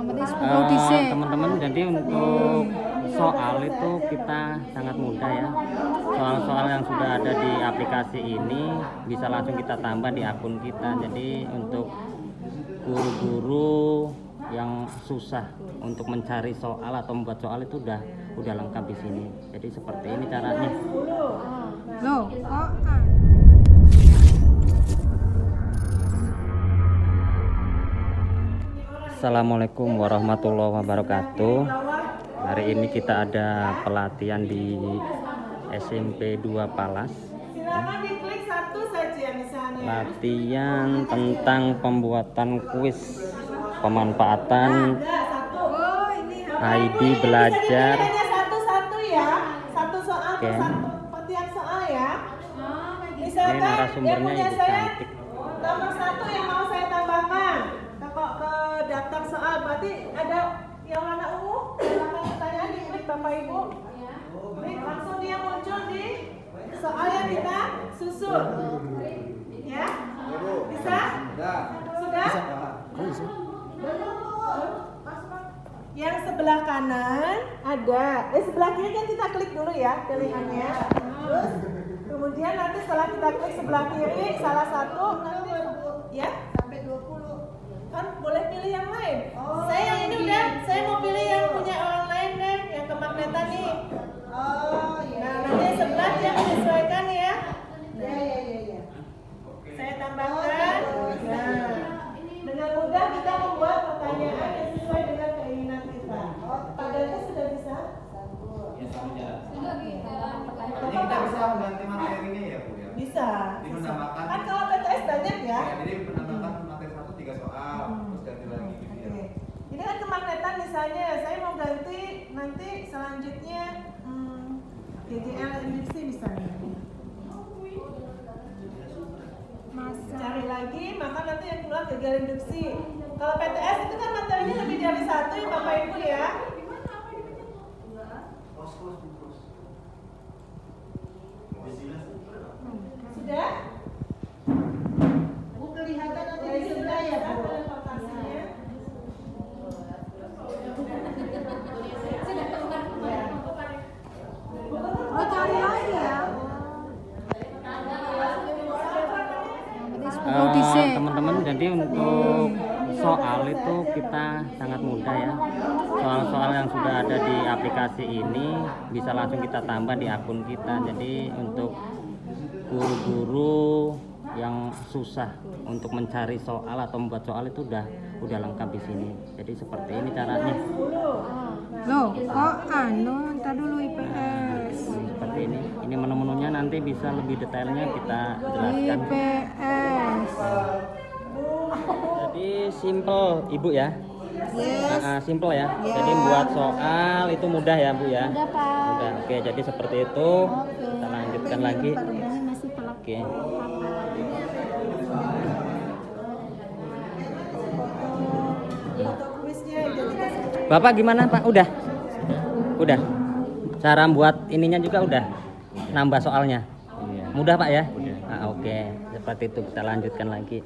Yang penting Eh, 10 dhisik. teman-teman jadi untuk soal itu kita sangat mudah ya soal-soal yang sudah ada di aplikasi ini bisa langsung kita tambah di akun kita jadi untuk guru-guru yang susah untuk mencari soal atau membuat soal itu udah udah lengkap di sini jadi seperti ini caranya Loh, kok ah. Assalamualaikum warahmatullahi wabarakatuh Hari ini kita ada pelatihan di SMP 2 Palas Silakan diklik satu saja misalnya. Latihan tentang pembuatan kuis Pemanfaatan ID belajar Oke. Ini narasumbernya Ibu cantik nomor satu yang mau saya ke, ke- daftar soal? Berarti ada yang warna ungu? Silakan pertanyaan diklik bapak ibu. Klik langsung dia muncul di soal yang kita susun. Ya? Bisa? Sudah. Yang sebelah kanan ada. Eh sebelah kiri kan kita klik dulu ya pilihannya. Terus kemudian nanti setelah kita klik sebelah kiri salah satu nanti ya? sampai 20 kan boleh pilih yang lain. Saya yang ini udah saya mau pilih yang punya orang lain deh yang kemagnetan nih. Oh nah nanti yang sebelah dia menyesuaikan ya. Ya ya ya, ya. saya tambahkan. Nah dengan mudah kita membuat pertanyaan yang sesuai dengan keinginan kita. Padahal sudah bisa. Jadi kita bisa mengganti materinya ya Bu ya? bisa Jadi bisa. menambahkan. Kan kalau PTS banyak ya. Ya, jadi menambahkan materi satu tiga soal, terus ganti lagi gitu ya. Oke. Ini kan kemagnetan misalnya, saya mau ganti nanti selanjutnya hmm, GGL induksi misalnya. masa Cari lagi, maka nanti yang keluar GGL induksi. Kalau PTS itu kan materinya lebih dari satu ya Bapak Ibu ya. Jadi untuk soal itu kita sangat mudah ya. Soal-soal yang sudah ada di aplikasi ini bisa langsung kita tambah di akun kita. Jadi untuk guru-guru yang susah untuk mencari soal atau membuat soal itu udah udah lengkap di sini. Jadi seperti ini caranya. Loh, kok anu, ntar dulu IPS. seperti ini. Ini menu-menunya nanti bisa lebih detailnya kita jelaskan. IPS. Jadi simple ibu ya Yes. Ah, simple ya. Jadi buat soal itu mudah ya, Bu ya. Udah, Pak. Mudah. Oke, jadi seperti itu. Kita lanjutkan lagi. Oke. Identitas Bapak gimana, Pak? Udah? Udah. Cara buat ininya juga udah. Nambah soalnya. Mudah, Pak ya? Ah, oke. Seperti itu kita lanjutkan lagi.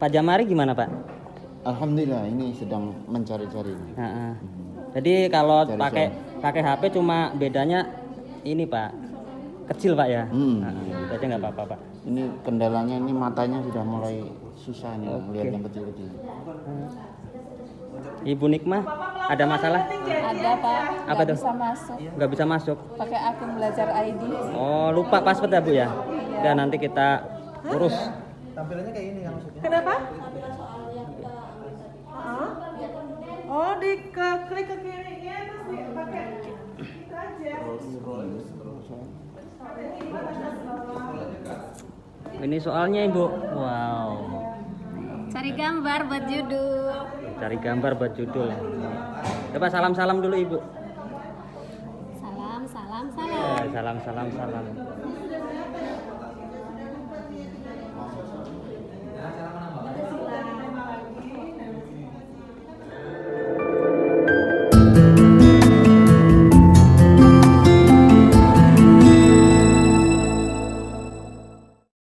Pak Jamari gimana, Pak? Alhamdulillah ini sedang mencari-cari. Ah, ah. Jadi kalau Cari pakai pakai HP cuma bedanya ini, Pak. Kecil, Pak ya? Hmm. Ah, ah. itu aja nggak apa-apa, Pak. Ini kendalanya ini matanya sudah mulai susah nih Oke. melihat yang kecil-kecil. Ibu Nikmah, ada masalah? Ada pak, Apa tuh? bisa masuk Nggak bisa masuk. pakai akun belajar ID. Oh, lupa password ya, Bu ya? Dan nanti kita urus. Kenapa? Hah? Oh, di ke klik ke kirinya terus dipakai itu aja. Ini soalnya, Ibu. Wow. Cari gambar buat judul. Cari gambar buat judul. Coba salam-salam dulu, Ibu. Salam, salam, salam. Salam, salam, salam.